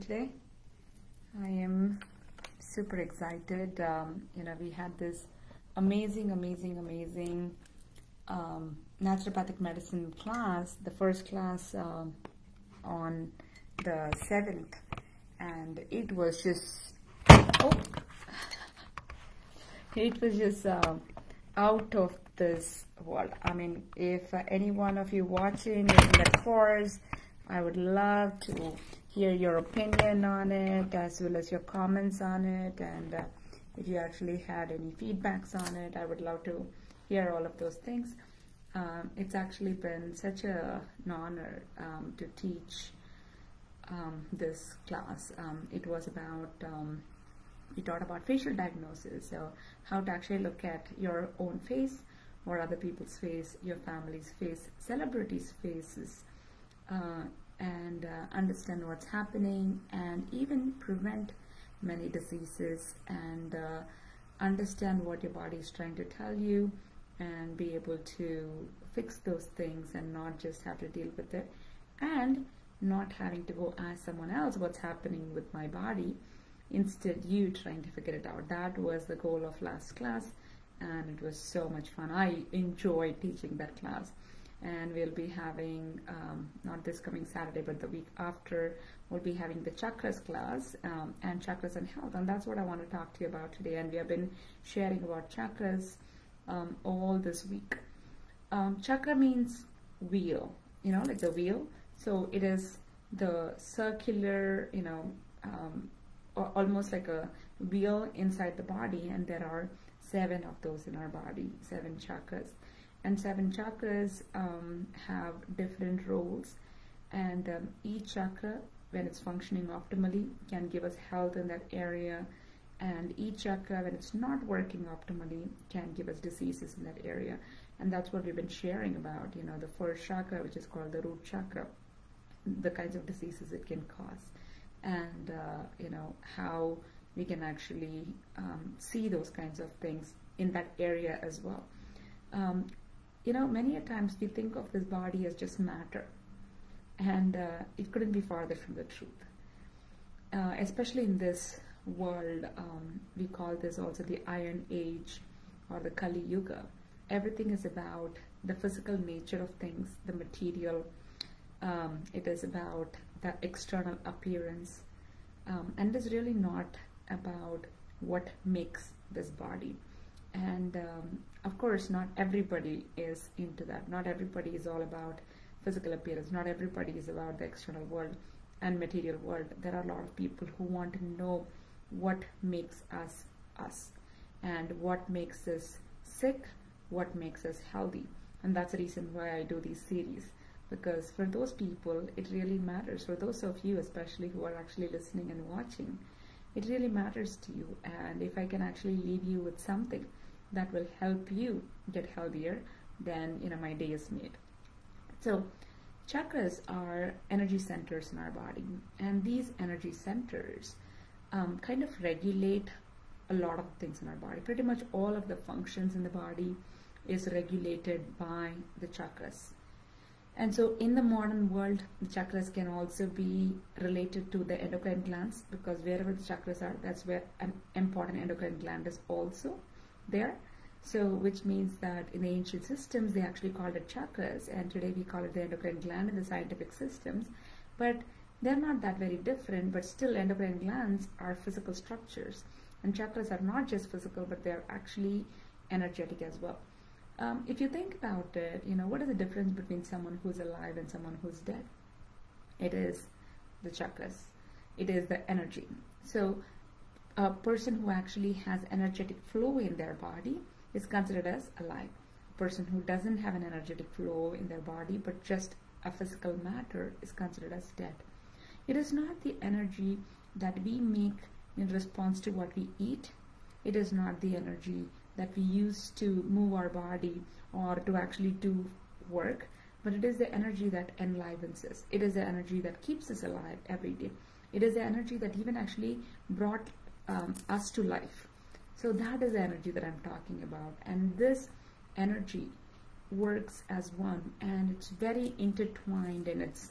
today. I am super excited. Um, you know, we had this amazing, amazing, amazing um, naturopathic medicine class, the first class um, on the 7th, and it was just, oh, it was just uh, out of this world. I mean, if uh, any one of you watching in that course, I would love to hear your opinion on it as well as your comments on it and uh, if you actually had any feedbacks on it I would love to hear all of those things. Um, it's actually been such a, an honor um, to teach um, this class. Um, it was about um, we taught about facial diagnosis so how to actually look at your own face or other people's face your family's face celebrities faces. Uh, and uh, understand what's happening and even prevent many diseases and uh, understand what your body is trying to tell you and be able to fix those things and not just have to deal with it and not having to go ask someone else what's happening with my body. Instead you trying to figure it out. That was the goal of last class and it was so much fun. I enjoyed teaching that class and we'll be having um, not this coming Saturday but the week after we'll be having the chakras class um, and chakras and health. And that's what I want to talk to you about today. And we have been sharing about chakras um, all this week. Um, chakra means wheel you know like the wheel. So it is the circular you know um, almost like a wheel inside the body. And there are seven of those in our body seven chakras and seven chakras um, have different roles. And um, each chakra when it's functioning optimally can give us health in that area. And each chakra when it's not working optimally can give us diseases in that area. And that's what we've been sharing about you know the first chakra which is called the root chakra the kinds of diseases it can cause. And uh, you know how we can actually um, see those kinds of things in that area as well. Um, you know, many a times we think of this body as just matter, and uh, it couldn't be farther from the truth. Uh, especially in this world, um, we call this also the Iron Age or the Kali Yuga. Everything is about the physical nature of things, the material. Um, it is about the external appearance, um, and it's really not about what makes this body and um, of course not everybody is into that. Not everybody is all about physical appearance. Not everybody is about the external world and material world. There are a lot of people who want to know what makes us us and what makes us sick what makes us healthy. And that's the reason why I do these series. Because for those people it really matters. For those of you especially who are actually listening and watching it really matters to you. And if I can actually leave you with something that will help you get healthier, then you know my day is made. So chakras are energy centers in our body, and these energy centers um, kind of regulate a lot of things in our body. Pretty much all of the functions in the body is regulated by the chakras. And so in the modern world, the chakras can also be related to the endocrine glands because wherever the chakras are, that's where an important endocrine gland is also there. So, which means that in the ancient systems, they actually called it chakras, and today we call it the endocrine gland in the scientific systems. But they're not that very different, but still endocrine glands are physical structures. And chakras are not just physical, but they're actually energetic as well. Um, if you think about it, you know, what is the difference between someone who's alive and someone who's dead? It is the chakras. It is the energy. So a person who actually has energetic flow in their body is considered as alive. A person who doesn't have an energetic flow in their body but just a physical matter is considered as dead. It is not the energy that we make in response to what we eat. It is not the energy that we use to move our body or to actually do work, but it is the energy that enlivens us. It is the energy that keeps us alive every day. It is the energy that even actually brought um, us to life. So that is the energy that I'm talking about. And this energy works as one and it's very intertwined and its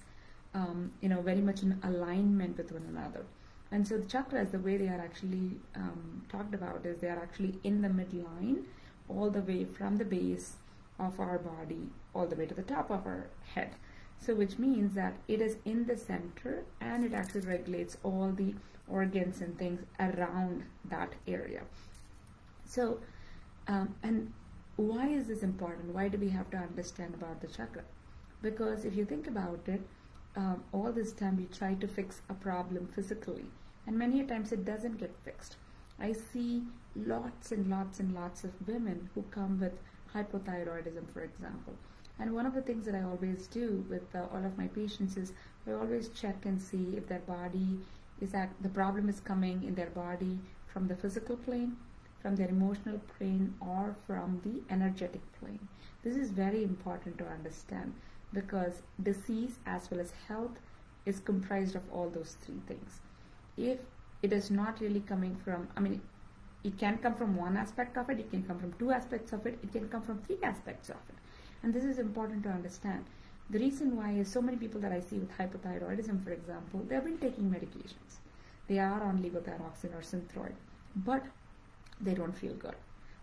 um, you know, very much in alignment with one another. And so the chakras, the way they are actually um, talked about is they are actually in the midline, all the way from the base of our body, all the way to the top of our head. So which means that it is in the center and it actually regulates all the organs and things around that area. So, um, and why is this important? Why do we have to understand about the chakra? Because if you think about it, um, all this time we try to fix a problem physically and many times it doesn't get fixed. I see lots and lots and lots of women who come with hypothyroidism for example and one of the things that I always do with uh, all of my patients is I always check and see if their body is that the problem is coming in their body from the physical plane, from their emotional plane, or from the energetic plane. This is very important to understand because disease as well as health is comprised of all those three things. If it is not really coming from, I mean, it can come from one aspect of it, it can come from two aspects of it, it can come from three aspects of it. And this is important to understand. The reason why is so many people that I see with hypothyroidism, for example, they've been taking medications. They are on levothyroxine or synthroid, but they don't feel good.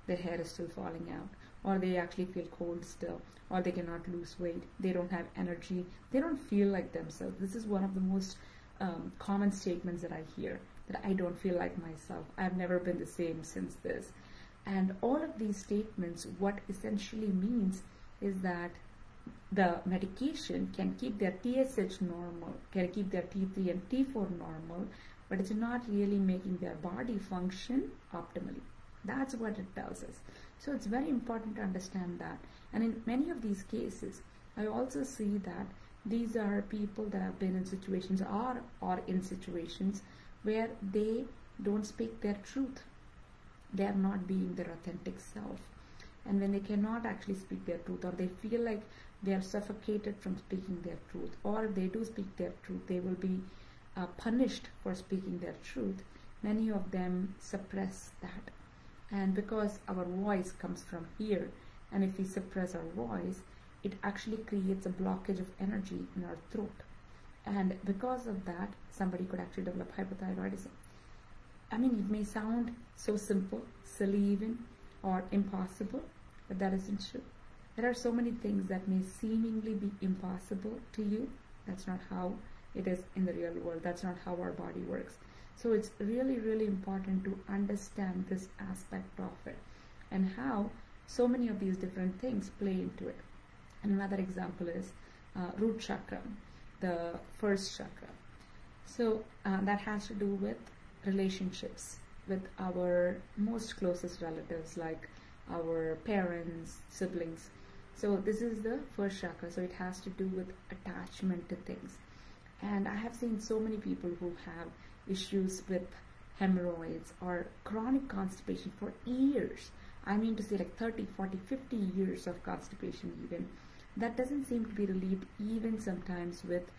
Their hair is still falling out, or they actually feel cold still, or they cannot lose weight. They don't have energy. They don't feel like themselves. This is one of the most um, common statements that I hear that I don't feel like myself. I've never been the same since this. And all of these statements, what essentially means is that the medication can keep their TSH normal, can keep their T3 and T4 normal, but it's not really making their body function optimally. That's what it tells us. So it's very important to understand that. And in many of these cases, I also see that these are people that have been in situations or are in situations where they don't speak their truth. They are not being their authentic self. And when they cannot actually speak their truth or they feel like they are suffocated from speaking their truth or if they do speak their truth, they will be uh, punished for speaking their truth. Many of them suppress that. And because our voice comes from here, and if we suppress our voice, it actually creates a blockage of energy in our throat. And because of that, somebody could actually develop hypothyroidism. I mean, it may sound so simple, silly even, or impossible, but that isn't true. There are so many things that may seemingly be impossible to you. That's not how it is in the real world. That's not how our body works. So it's really, really important to understand this aspect of it and how so many of these different things play into it. And another example is uh, root chakra, the first chakra. So uh, that has to do with relationships with our most closest relatives like our parents, siblings. So this is the first chakra. So it has to do with attachment to things. And I have seen so many people who have issues with hemorrhoids or chronic constipation for years. I mean to say like 30, 40, 50 years of constipation even. That doesn't seem to be relieved even sometimes with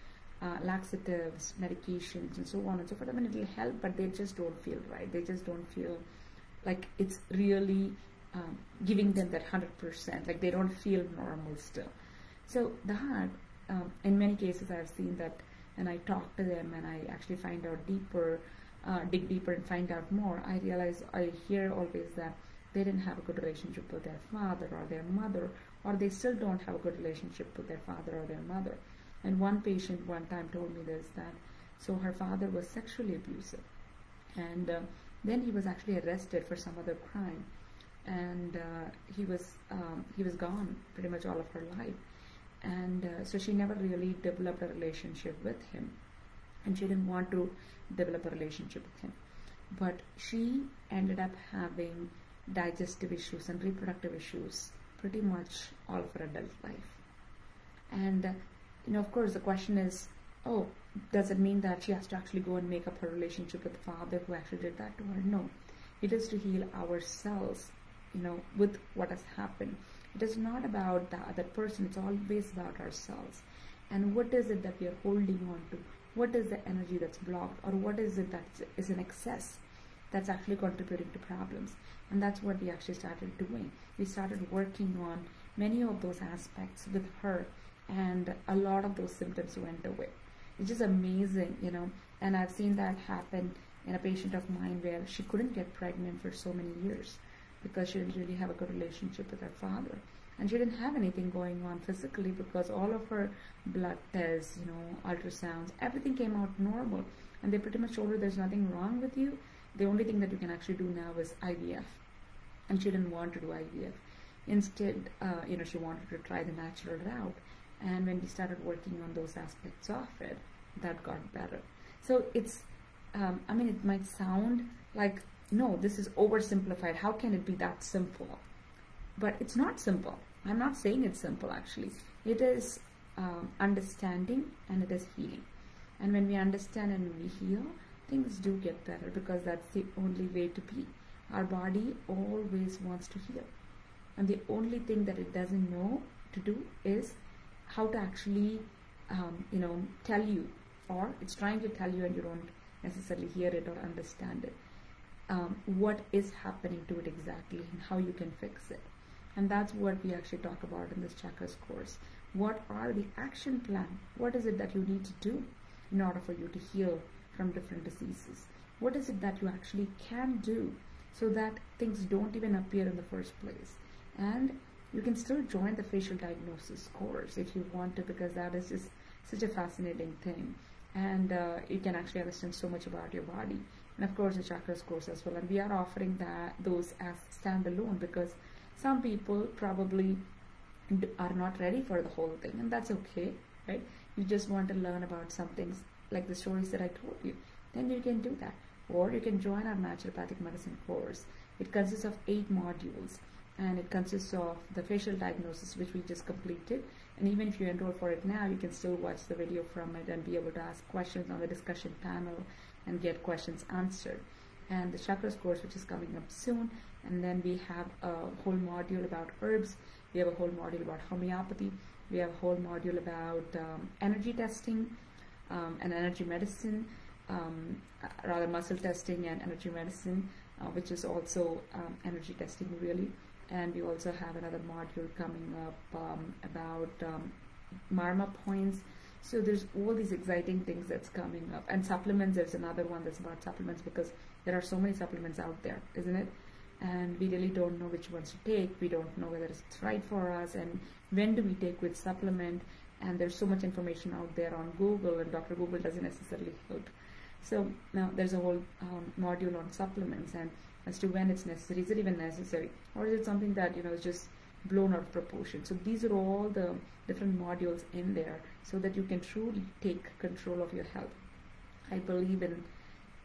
uh, laxatives, medications, and so on and so forth. I mean, it'll help, but they just don't feel right. They just don't feel like it's really um, giving them that 100%. Like they don't feel normal still. So that, um, in many cases, I've seen that, and I talk to them and I actually find out deeper, uh, dig deeper and find out more. I realize I hear always that they didn't have a good relationship with their father or their mother, or they still don't have a good relationship with their father or their mother. And one patient one time told me this that so her father was sexually abusive, and uh, then he was actually arrested for some other crime, and uh, he was um, he was gone pretty much all of her life, and uh, so she never really developed a relationship with him, and she didn't want to develop a relationship with him, but she ended up having digestive issues and reproductive issues pretty much all of her adult life, and you know, of course, the question is, oh, does it mean that she has to actually go and make up her relationship with the father who actually did that to her? No. It is to heal ourselves, you know, with what has happened. It is not about the other person, it's always about ourselves. And what is it that we are holding on to? What is the energy that's blocked? Or what is it that is in excess that's actually contributing to problems? And that's what we actually started doing. We started working on many of those aspects with her and a lot of those symptoms went away it's just amazing, you know. And I've seen that happen in a patient of mine where she couldn't get pregnant for so many years because she didn't really have a good relationship with her father. And she didn't have anything going on physically because all of her blood tests, you know, ultrasounds, everything came out normal. And they pretty much told her there's nothing wrong with you. The only thing that you can actually do now is IVF. And she didn't want to do IVF. Instead, uh, you know, she wanted to try the natural route. And when we started working on those aspects of it, that got better. So it's, um, I mean, it might sound like, no, this is oversimplified. How can it be that simple? But it's not simple. I'm not saying it's simple actually. It is um, understanding and it is healing. And when we understand and we heal, things do get better because that's the only way to be. Our body always wants to heal. And the only thing that it doesn't know to do is how to actually, um, you know, tell you, or it's trying to tell you and you don't necessarily hear it or understand it. Um, what is happening to it exactly and how you can fix it. And that's what we actually talk about in this chakras course. What are the action plan? What is it that you need to do in order for you to heal from different diseases? What is it that you actually can do so that things don't even appear in the first place? And you can still join the facial diagnosis course if you want to because that is just such a fascinating thing. And uh, you can actually understand so much about your body. And of course the chakras course as well. And we are offering that those as standalone because some people probably are not ready for the whole thing and that's okay right? You just want to learn about some things like the stories that I told you. Then you can do that. Or you can join our naturopathic medicine course. It consists of eight modules and it consists of the facial diagnosis which we just completed. And even if you enroll for it now you can still watch the video from it and be able to ask questions on the discussion panel and get questions answered. And the chakras course which is coming up soon. And then we have a whole module about herbs. We have a whole module about homeopathy. We have a whole module about um, energy testing um, and energy medicine um, rather muscle testing and energy medicine uh, which is also um, energy testing really and we also have another module coming up um, about um, marma points. So there's all these exciting things that's coming up. And supplements there's another one that's about supplements because there are so many supplements out there isn't it? And we really don't know which ones to take. We don't know whether it's right for us. And when do we take which supplement? And there's so much information out there on google and dr google doesn't necessarily help. So now there's a whole um, module on supplements. And as to when it's necessary. Is it even necessary? Or is it something that you know is just blown out of proportion? So these are all the different modules in there so that you can truly take control of your health. I believe in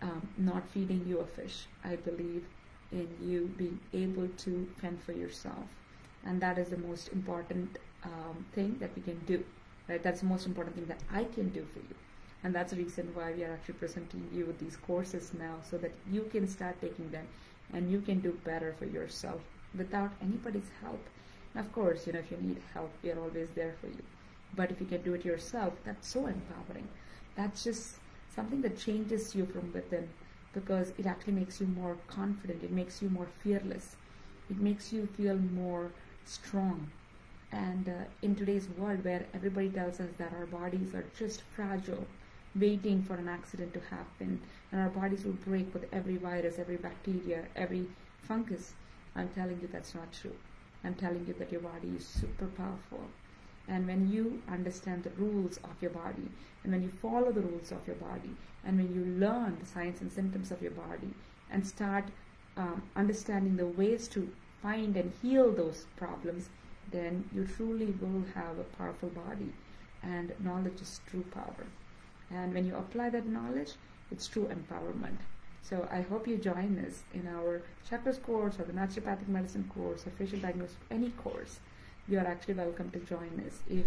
um, not feeding you a fish. I believe in you being able to fend for yourself. And that is the most important um, thing that we can do right? That's the most important thing that i can do for you. And that's the reason why we are actually presenting you with these courses now so that you can start taking them and you can do better for yourself without anybody's help. And of course you know if you need help we are always there for you. But if you can do it yourself that's so empowering. That's just something that changes you from within because it actually makes you more confident. It makes you more fearless. It makes you feel more strong. And uh, in today's world where everybody tells us that our bodies are just fragile waiting for an accident to happen and our bodies will break with every virus every bacteria every fungus. I'm telling you that's not true. I'm telling you that your body is super powerful. And when you understand the rules of your body and when you follow the rules of your body and when you learn the signs and symptoms of your body and start um, understanding the ways to find and heal those problems then you truly will have a powerful body and knowledge is true power and when you apply that knowledge it's true empowerment. So I hope you join us in our chakras course or the naturopathic medicine course or facial diagnosis any course. You are actually welcome to join us if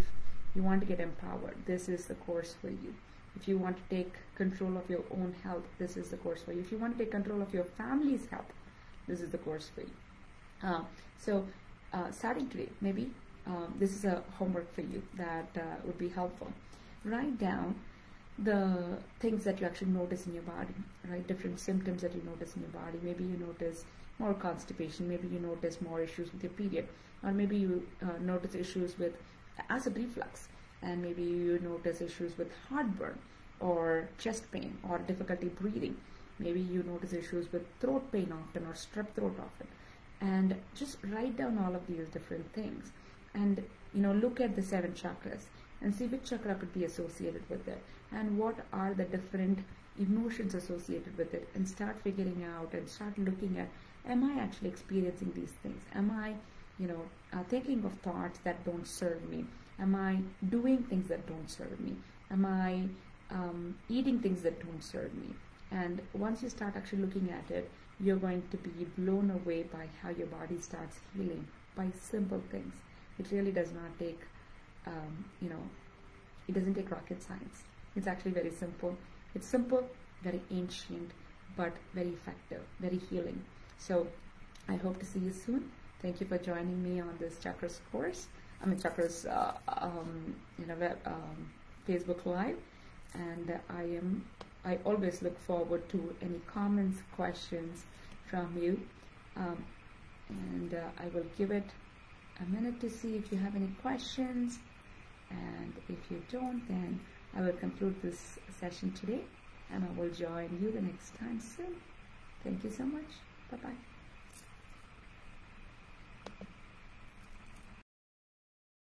you want to get empowered. This is the course for you. If you want to take control of your own health this is the course for you. If you want to take control of your family's health this is the course for you. Uh, so uh, starting today maybe um, this is a homework for you that uh, would be helpful. Write down the things that you actually notice in your body right? Different symptoms that you notice in your body. Maybe you notice more constipation. Maybe you notice more issues with your period. Or maybe you uh, notice issues with acid reflux. And maybe you notice issues with heartburn or chest pain or difficulty breathing. Maybe you notice issues with throat pain often or strep throat often. And just write down all of these different things. And you know look at the seven chakras and see which chakra could be associated with it and what are the different emotions associated with it and start figuring out and start looking at am I actually experiencing these things? Am I, you know, uh, thinking of thoughts that don't serve me? Am I doing things that don't serve me? Am I um, eating things that don't serve me? And once you start actually looking at it, you're going to be blown away by how your body starts healing by simple things. It really does not take, um, you know, it doesn't take rocket science. It's actually very simple. It's simple, very ancient, but very effective, very healing. So I hope to see you soon. Thank you for joining me on this chakras course. I mean chakras, uh, um, you know, web, um, Facebook Live, and I am. I always look forward to any comments, questions from you, um, and uh, I will give it a minute to see if you have any questions. And if you don't, then I will conclude this session today, and I will join you the next time soon. Thank you so much. Bye bye.